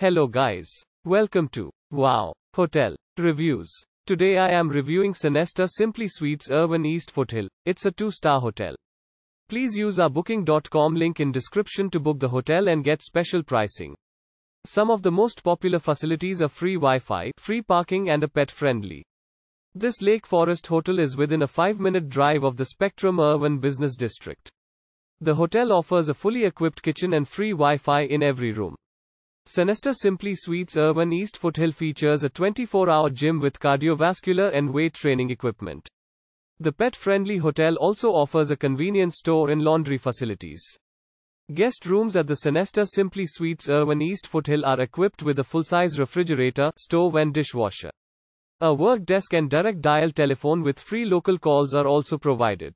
Hello guys. Welcome to Wow Hotel Reviews. Today I am reviewing Sonesta Simply Suites Irvine East Foothill. It's a 2-star hotel. Please use our booking.com link in description to book the hotel and get special pricing. Some of the most popular facilities are free Wi-Fi, free parking and a pet friendly. This Lake Forest hotel is within a 5-minute drive of the Spectrum Irvine Business District. The hotel offers a fully equipped kitchen and free Wi-Fi in every room. Sonesta Simply Suites Irvine East Foothill features a 24-hour gym with cardiovascular and weight training equipment. The pet-friendly hotel also offers a convenience store and laundry facilities. Guest rooms at the Sonesta Simply Suites Irvine East Foothill are equipped with a full-size refrigerator, stove and dishwasher. A work desk and direct dial telephone with free local calls are also provided.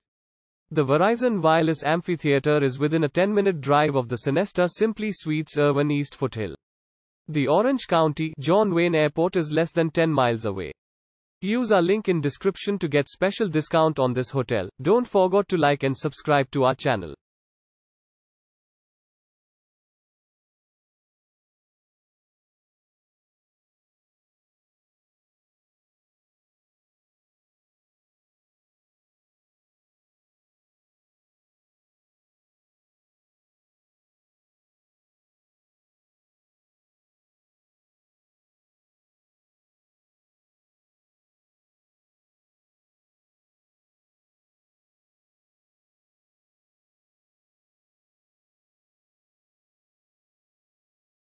The Verizon Wireless Amphitheater is within a 10 minute drive of the Sonesta Simply Suites Irvine East Foothill. The Orange County John Wayne Airport is less than 10 miles away. Use our link in description to get special discount on this hotel. Don't forget to like and subscribe to our channel.